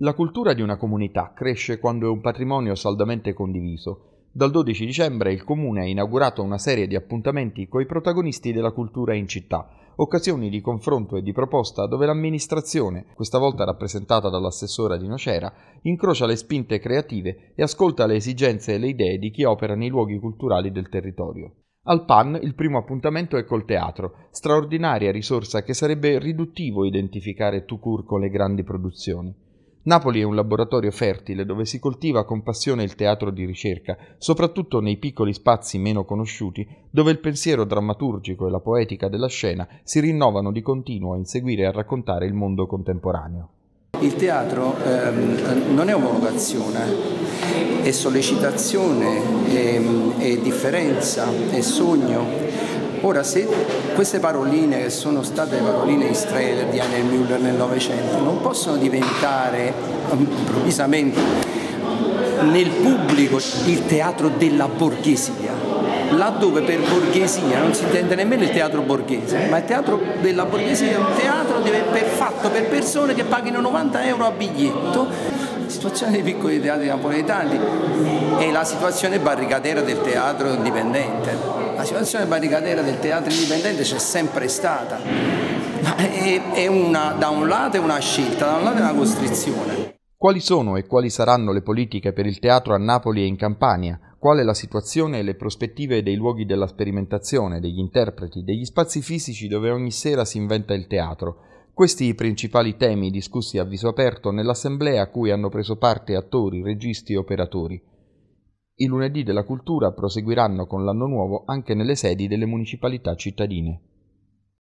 La cultura di una comunità cresce quando è un patrimonio saldamente condiviso. Dal 12 dicembre il Comune ha inaugurato una serie di appuntamenti coi protagonisti della cultura in città, occasioni di confronto e di proposta dove l'amministrazione, questa volta rappresentata dall'assessora di Nocera, incrocia le spinte creative e ascolta le esigenze e le idee di chi opera nei luoghi culturali del territorio. Al PAN il primo appuntamento è col teatro, straordinaria risorsa che sarebbe riduttivo identificare tout court con le grandi produzioni. Napoli è un laboratorio fertile dove si coltiva con passione il teatro di ricerca, soprattutto nei piccoli spazi meno conosciuti, dove il pensiero drammaturgico e la poetica della scena si rinnovano di continuo a inseguire e a raccontare il mondo contemporaneo. Il teatro ehm, non è omologazione, è sollecitazione, è, è differenza, è sogno, Ora, se queste paroline, che sono state paroline di Strehler, di Anne Müller nel Novecento, non possono diventare improvvisamente nel pubblico il teatro della borghesia, laddove per borghesia non si intende nemmeno il teatro borghese, ma il teatro della borghesia è un teatro fatto per persone che paghino 90 euro a biglietto. La situazione dei piccoli teatri napoletani è la situazione barricadera del teatro indipendente situazione barricadera del teatro indipendente c'è sempre stata, è, è una, da un lato è una scelta, da un lato è una costrizione. Quali sono e quali saranno le politiche per il teatro a Napoli e in Campania? Qual è la situazione e le prospettive dei luoghi della sperimentazione, degli interpreti, degli spazi fisici dove ogni sera si inventa il teatro? Questi i principali temi discussi a viso aperto nell'assemblea a cui hanno preso parte attori, registi e operatori. I lunedì della cultura proseguiranno con l'anno nuovo anche nelle sedi delle municipalità cittadine.